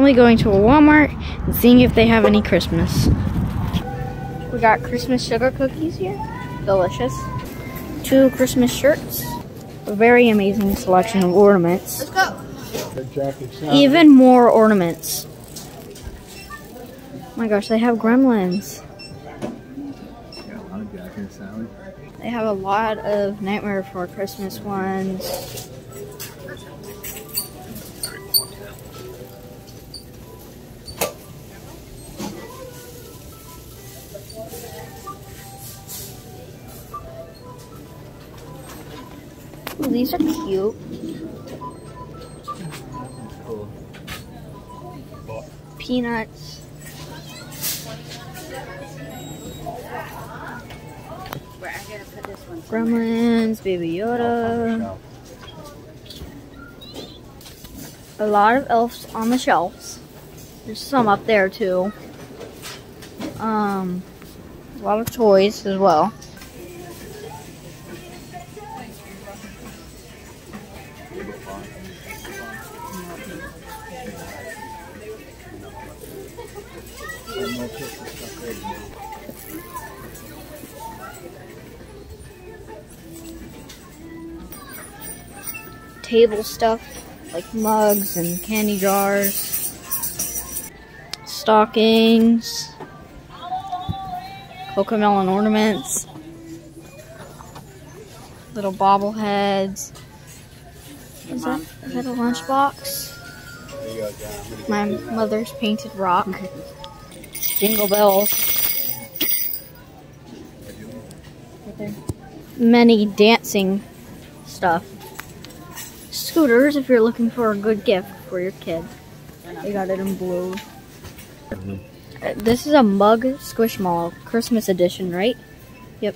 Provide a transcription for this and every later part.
currently going to a Walmart and seeing if they have any Christmas. We got Christmas sugar cookies here. Delicious. Two Christmas shirts. A very amazing selection of ornaments. Let's go. Even more ornaments. Oh my gosh, they have gremlins. They have a lot of Nightmare Before Christmas ones. Ooh, these are cute. Peanuts. Gremlins, Baby Yoda. A lot of elves on the shelves. There's some up there too. Um, a lot of toys as well. Table stuff like mugs and candy jars, stockings, cocomelon ornaments, little bobbleheads. Is that, is that a lunchbox? My mother's painted rock. Jingle bells. Many dancing stuff. Scooters if you're looking for a good gift for your kid. They got it in blue. Uh, This is a mug squishmallow Christmas edition, right? Yep.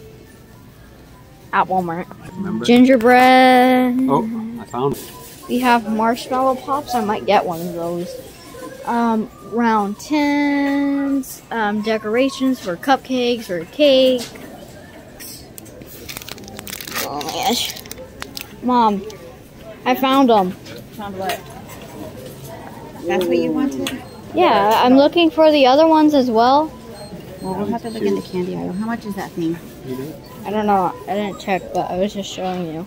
At Walmart. Remember? Gingerbread. Oh, I found it. We have marshmallow pops. I might get one of those. Um, round tins, um, decorations for cupcakes or cake. Oh. Mom, I found them. Found what? That's what you wanted? Yeah, I'm looking for the other ones as well. Well, we'll have to look in the candy aisle. How much is that thing? I don't know. I didn't check, but I was just showing you.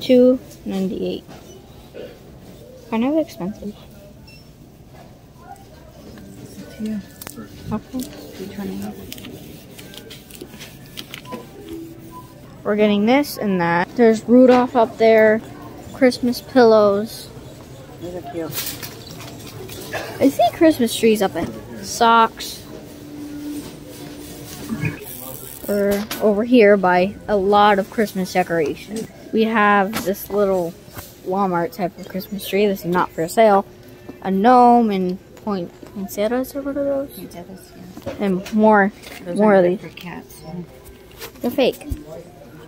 Two ninety eight. Kind of expensive. Yeah. Okay. Two twenty. We're getting this and that. There's Rudolph up there. Christmas pillows. Those are cute. I see Christmas trees up in socks. We're over here by a lot of Christmas decoration. We have this little Walmart type of Christmas tree. This is not for sale. A gnome and point poinsettias or what are those? Poinsettias, yeah. And more, Those more of these. For cats. They're fake.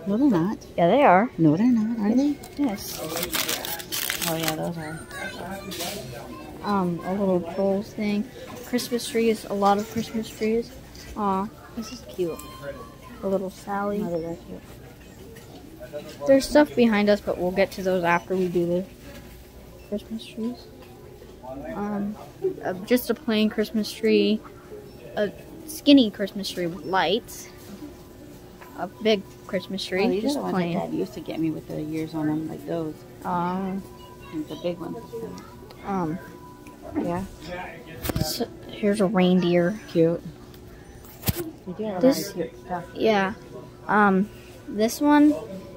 No, they're not. Yeah, they are. No, they're not. Are they? Yes. Oh yeah, those are. um, a little trolls thing. Christmas trees, a lot of Christmas trees. Aw, this is cute. A little Sally. Cute. There's stuff behind us, but we'll get to those after we do the Christmas trees. Um, uh, just a plain Christmas tree, a skinny Christmas tree with lights, a big Christmas tree, Oh, these are just the ones that. Dad used to get me with the years on them, like those. Um, And the big ones. um, Yeah. so here's a reindeer. Cute. They do have This- cute. Yeah. Um, this one,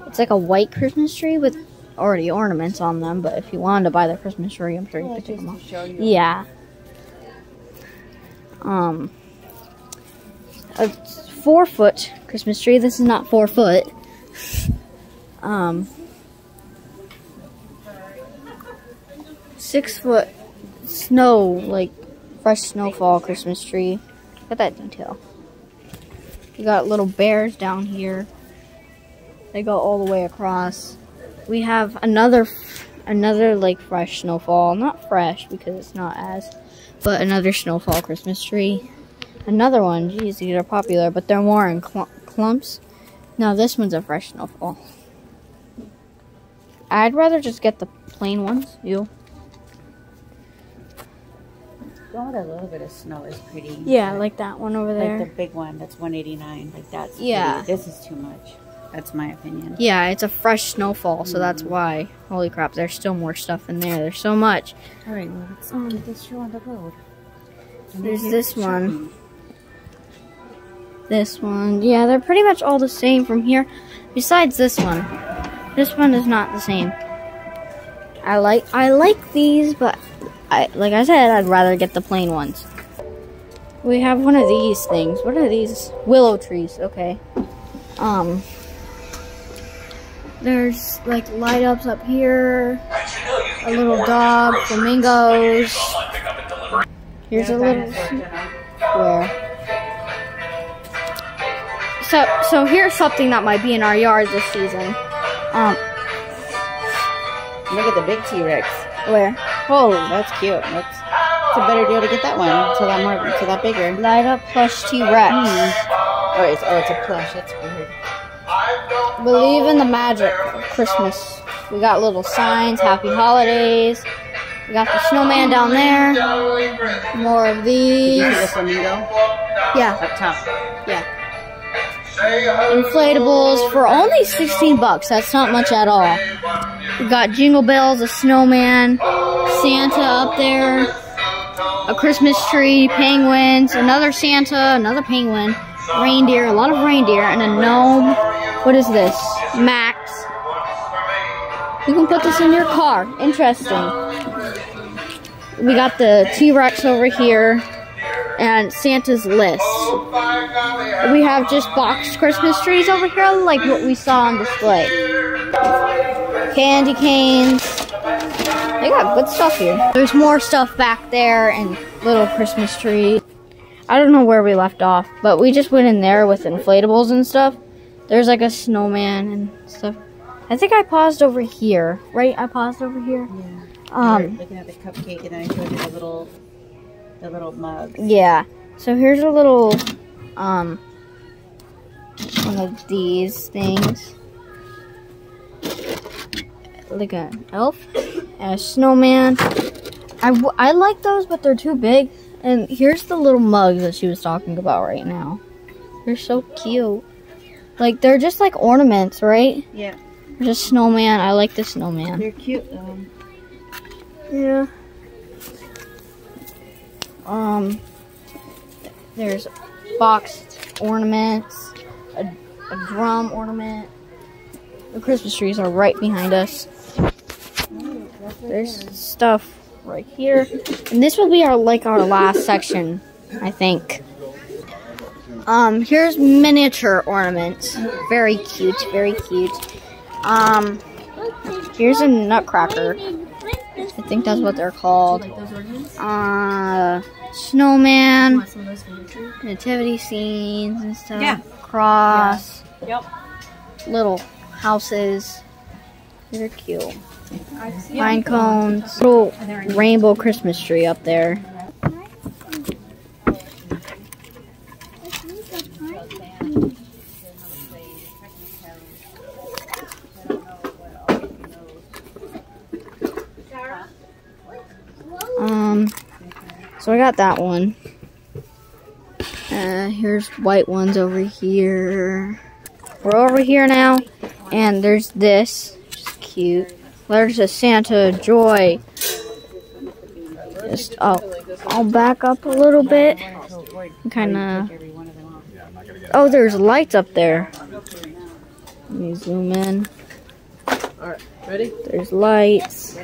it's like a white Christmas tree with already ornaments on them. But if you wanted to buy the Christmas tree, I'm sure you Yeah, could take them off. Yeah. Um, a four foot Christmas tree. This is not four foot. Um, six foot snow, like fresh snowfall Christmas tree. Look at that detail. You got little bears down here. They go all the way across. We have another, another like fresh snowfall. Not fresh because it's not as, but another snowfall Christmas tree. Another one. Geez, these are popular, but they're more in cl- clumps. Now this one's a fresh snowfall. I'd rather just get the plain ones. You. The a little bit of snow is pretty. Yeah, like that one over there. like the big one. That's 189. Like that's. Yeah. pretty. This is too much. That's my opinion. Yeah, it's a fresh snowfall, so that's mm-hmm. why. Holy crap, there's still more stuff in there. There's so much. All right, well, let's get this show on the road. And There's this one. shopping. This one. Yeah, they're pretty much all the same from here. Besides this one. This one is not the same. I like I like these, but I like I said, I'd rather get the plain ones. We have one of these things. What are these? Willow trees. Okay. Um. There's like light ups up here. A little dog, flamingos. Here's a little where. So so here's something that might be in our yard this season. Um, Look at the big T-Rex. where? Oh, that's cute. That's it's a better deal to get that one. So that more, so that bigger. Light up plush T Rex. Oh, it's oh, it's a plush. That's weird. Believe in the magic of Christmas. We got little signs, happy holidays. We got the snowman down there. More of Did you see the these. flamingo Yeah, up top? yeah. Inflatables for only 16 bucks. That's not much at all. We got Jingle Bells, a snowman, Santa up there, a Christmas tree, penguins, another Santa, another penguin, reindeer, a lot of reindeer, and a gnome. What is this? Max. You can put this in your car. Interesting. We got the T-Rex over here and Santa's list. We have just boxed Christmas trees over here, like what we saw on display. Candy canes. They got good stuff here. There's more stuff back there and little Christmas tree. I don't know where we left off, but we just went in there with inflatables and stuff. There's like a snowman and stuff. I think I paused over here, right? I paused over here. Yeah. Um, looking at the cupcake, and then I showed you the little, the little mug. Yeah. So here's a little um one of these things. Like an elf, and a snowman. I, w- I like those, but they're too big. And here's the little mugs that she was talking about right now. They're so cute. Like they're just like ornaments, right? Yeah, There's a snowman. I like the snowman. they're cute though. Yeah. Um, there's boxed ornaments, a, a drum ornament. The Christmas trees are right behind us. There's stuff right here, and this will be our like our last section, I think. Um, here's miniature ornaments. Very cute, very cute. Um, here's a nutcracker. I think that's what they're called. Uh, snowman, nativity scenes and stuff. Yeah. Cross, Yep. little houses. They're cute. Pine cones, little rainbow Christmas tree up there. So I got that one. Uh, here's white ones over here. We're over here now, and there's this, which is cute. There's a Santa Joy. Just, oh, I'll back up a little bit. Kind of. Every one of them off. Oh, there's lights up there. Let me zoom in. Alright, ready? There's lights.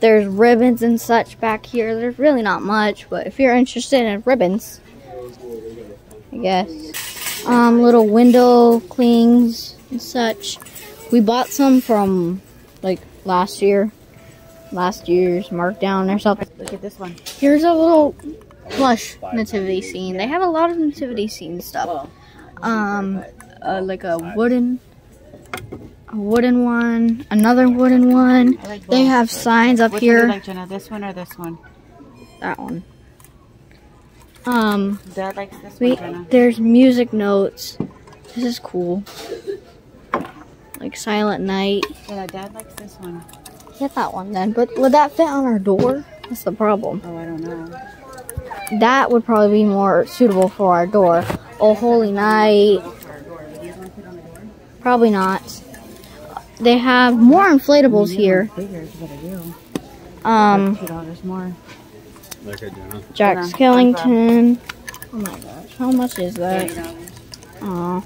There's ribbons and such back here. There's really not much, but if you're interested in ribbons, I guess. Um, little window clings and such. We bought some from like last year. Last year's markdown or something. Look at this one. Here's a little plush nativity scene. They have a lot of nativity scene stuff. Um, uh, like a wooden, a wooden one, another wooden one. Like They have signs up Which one do you here. like, Jenna? This one or this one? That one. Um, Dad likes this we one, Jenna. there's music notes. This is cool. Like Silent Night. Yeah, Dad likes this one. Get that one then. But would that fit on our door? That's the problem. Oh, I don't know. That would probably be more suitable for our door. Oh, holy night. Probably not. They have more inflatables here. Bigger is what I do. Um, Two dollars more. Like I do. Jack Yeah, Skellington. Oh my gosh, how much is that? Thirty. Aw.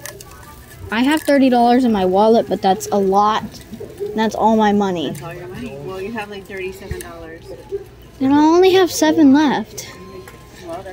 I have thirty dollars in my wallet, but that's a lot. That's all my money. That's all your money. Well, you have like thirty-seven dollars. And I only have seven left. Well, that's